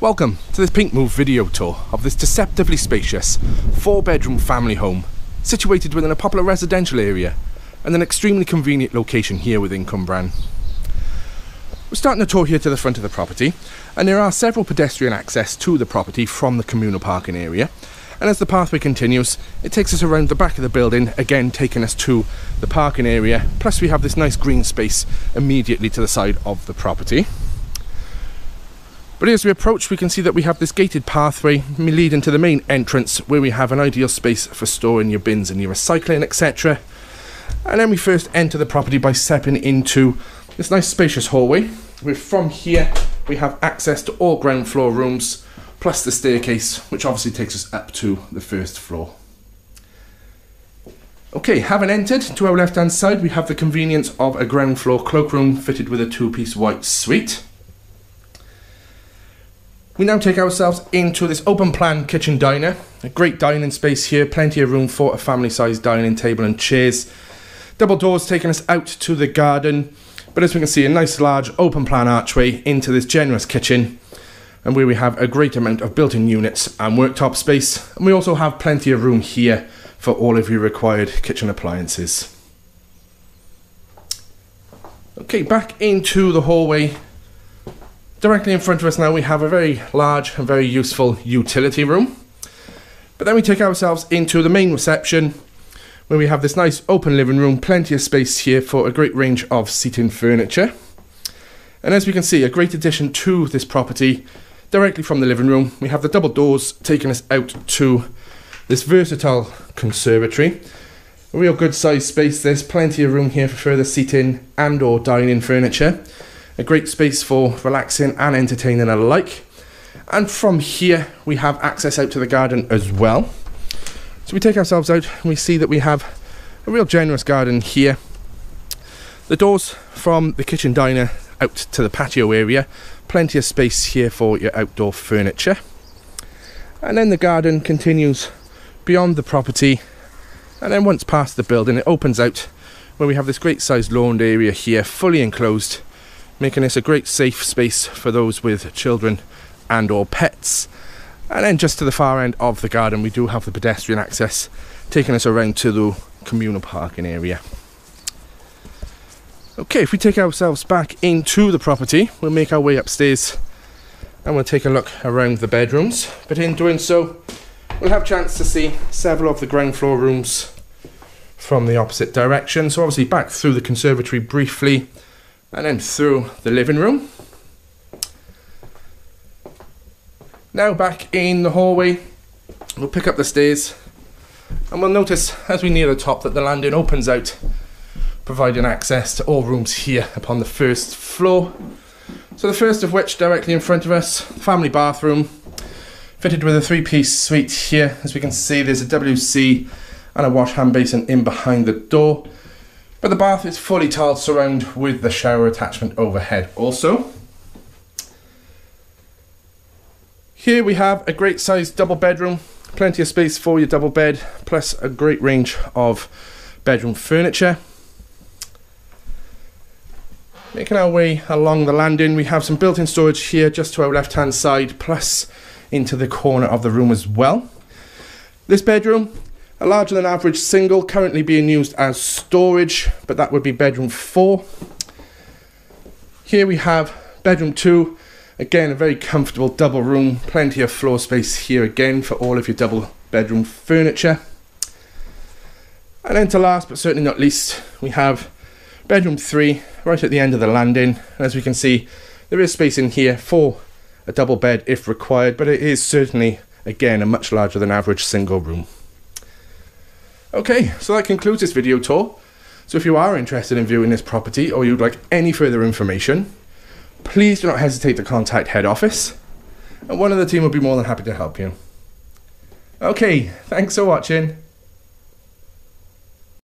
Welcome to this Pinkmove video tour of this deceptively spacious four bedroom family home situated within a popular residential area and an extremely convenient location here within Cwmbran. We're starting the tour here to the front of the property and there are several pedestrian access to the property from the communal parking area and as the pathway continues it takes us around the back of the building again taking us to the parking area plus we have this nice green space immediately to the side of the property. But as we approach, we can see that we have this gated pathway leading to the main entrance where we have an ideal space for storing your bins and your recycling, etc. And then we first enter the property by stepping into this nice spacious hallway. From here we have access to all ground floor rooms, plus the staircase, which obviously takes us up to the first floor. Okay, having entered, to our left hand side we have the convenience of a ground floor cloakroom fitted with a two piece white suite. We now take ourselves into this open plan kitchen diner. A great dining space here, plenty of room for a family sized dining table and chairs. Double doors taking us out to the garden. But as we can see, a nice large open plan archway into this generous kitchen. And where we have a great amount of built in units and worktop space. And we also have plenty of room here for all of your required kitchen appliances. Okay, back into the hallway Directly in front of us now we have a very large and very useful utility room. But then we take ourselves into the main reception where we have this nice open living room, plenty of space here for a great range of seating furniture. And as we can see, a great addition to this property, directly from the living room, we have the double doors taking us out to this versatile conservatory. A real good sized space, there's plenty of room here for further seating and or dining furniture a great space for relaxing and entertaining alike. And from here, we have access out to the garden as well. So we take ourselves out and we see that we have a real generous garden here. The doors from the kitchen diner out to the patio area, plenty of space here for your outdoor furniture. And then the garden continues beyond the property and then once past the building it opens out where we have this great sized lawn area here fully enclosed making this a great safe space for those with children and or pets. And then just to the far end of the garden we do have the pedestrian access taking us around to the communal parking area. Okay, if we take ourselves back into the property, we'll make our way upstairs and we'll take a look around the bedrooms. But in doing so, we'll have a chance to see several of the ground floor rooms from the opposite direction. So obviously back through the conservatory briefly, and then through the living room. Now back in the hallway, we'll pick up the stairs and we'll notice as we near the top that the landing opens out, providing access to all rooms here upon the first floor. So the first of which directly in front of us, family bathroom, fitted with a three-piece suite here. As we can see, there's a WC and a wash hand basin in behind the door. But the bath is fully tiled surround with the shower attachment overhead also. Here we have a great sized double bedroom, plenty of space for your double bed, plus a great range of bedroom furniture. Making our way along the landing, we have some built-in storage here just to our left-hand side, plus into the corner of the room as well. This bedroom a larger than average single currently being used as storage, but that would be bedroom four. Here we have bedroom two. Again, a very comfortable double room, plenty of floor space here again for all of your double bedroom furniture. And then to last but certainly not least, we have bedroom three right at the end of the landing. And as we can see, there is space in here for a double bed if required, but it is certainly, again, a much larger than average single room. Okay, so that concludes this video tour. So if you are interested in viewing this property or you'd like any further information, please do not hesitate to contact head office and one of the team will be more than happy to help you. Okay, thanks for watching.